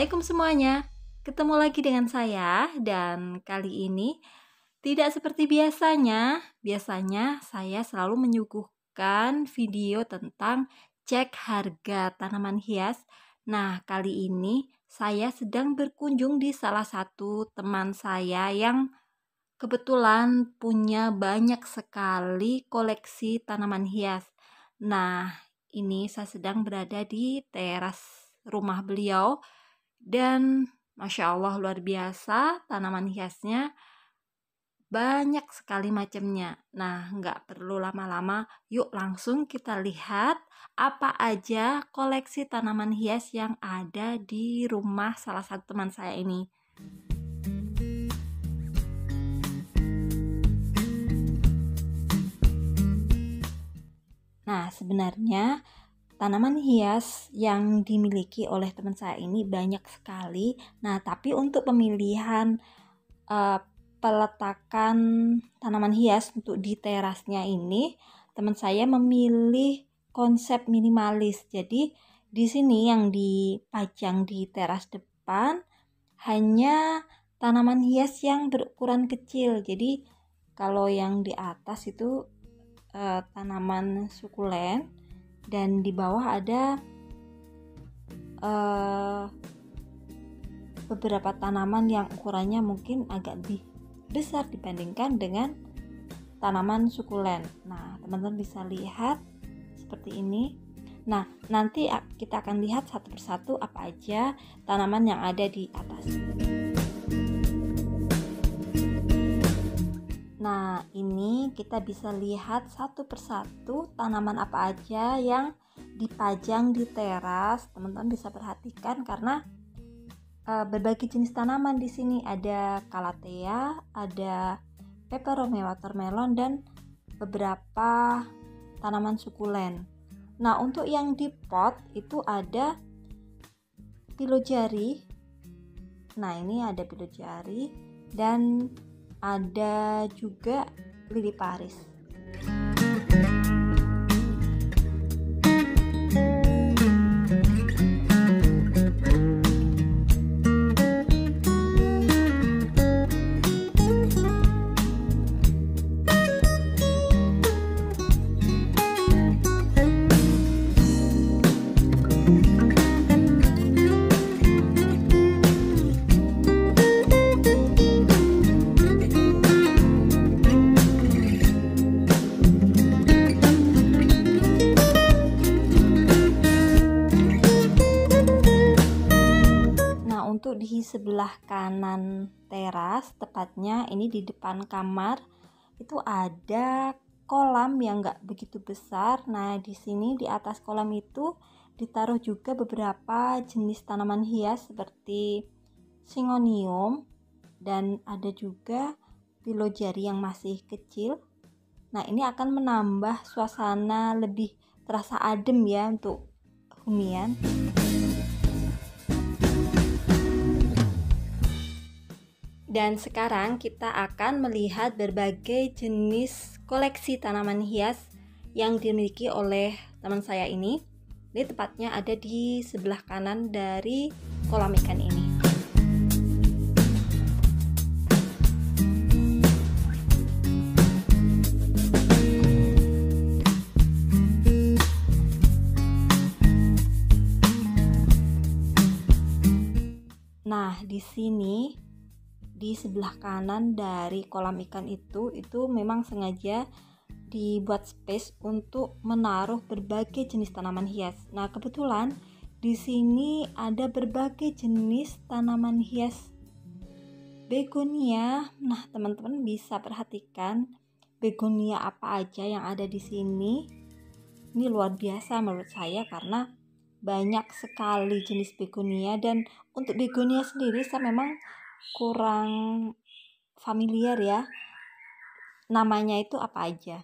Assalamualaikum semuanya. Ketemu lagi dengan saya dan kali ini tidak seperti biasanya. Biasanya saya selalu menyuguhkan video tentang cek harga tanaman hias. Nah, kali ini saya sedang berkunjung di salah satu teman saya yang kebetulan punya banyak sekali koleksi tanaman hias. Nah, ini saya sedang berada di teras rumah beliau dan masya Allah luar biasa tanaman hiasnya banyak sekali macamnya. Nah, nggak perlu lama-lama, yuk langsung kita lihat apa aja koleksi tanaman hias yang ada di rumah salah satu teman saya ini. Nah, sebenarnya Tanaman hias yang dimiliki oleh teman saya ini banyak sekali. Nah, tapi untuk pemilihan uh, peletakan tanaman hias untuk di terasnya ini, teman saya memilih konsep minimalis. Jadi, di sini yang dipajang di teras depan hanya tanaman hias yang berukuran kecil. Jadi, kalau yang di atas itu uh, tanaman sukulen dan di bawah ada uh, beberapa tanaman yang ukurannya mungkin agak lebih besar dibandingkan dengan tanaman sukulen. Nah, teman-teman bisa lihat seperti ini. Nah, nanti kita akan lihat satu persatu apa aja tanaman yang ada di atas. Nah, ini kita bisa lihat satu persatu tanaman apa aja yang dipajang di teras. Teman-teman bisa perhatikan karena uh, berbagai jenis tanaman di sini ada calathea, ada peperomia watermelon dan beberapa tanaman sukulen. Nah, untuk yang di pot itu ada pilojari. Nah, ini ada pilojari dan ada juga lili Paris. Kanan teras, tepatnya ini di depan kamar, itu ada kolam yang nggak begitu besar. Nah, di sini di atas kolam itu ditaruh juga beberapa jenis tanaman hias seperti singonium dan ada juga pilojari yang masih kecil. Nah, ini akan menambah suasana lebih terasa adem ya untuk hunian. Dan sekarang kita akan melihat berbagai jenis koleksi tanaman hias yang dimiliki oleh teman saya ini. Ini tepatnya ada di sebelah kanan dari kolam ikan ini. Nah, di sini di sebelah kanan dari kolam ikan itu itu memang sengaja dibuat space untuk menaruh berbagai jenis tanaman hias. Nah, kebetulan di sini ada berbagai jenis tanaman hias begonia. Nah, teman-teman bisa perhatikan begonia apa aja yang ada di sini. Ini luar biasa menurut saya karena banyak sekali jenis begonia dan untuk begonia sendiri saya memang kurang familiar ya. Namanya itu apa aja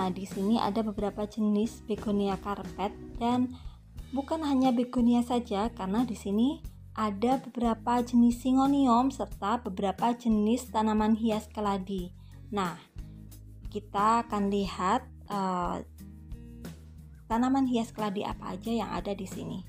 Nah, di sini ada beberapa jenis begonia karpet dan bukan hanya begonia saja karena di sini ada beberapa jenis singonium serta beberapa jenis tanaman hias keladi. Nah, kita akan lihat uh, tanaman hias keladi apa aja yang ada di sini.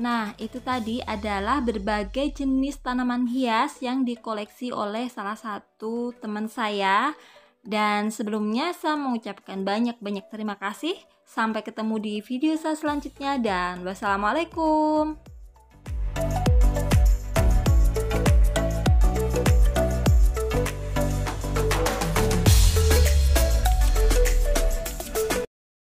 Nah, itu tadi adalah berbagai jenis tanaman hias yang dikoleksi oleh salah satu teman saya. Dan sebelumnya saya mengucapkan banyak-banyak terima kasih. Sampai ketemu di video saya selanjutnya dan wassalamualaikum.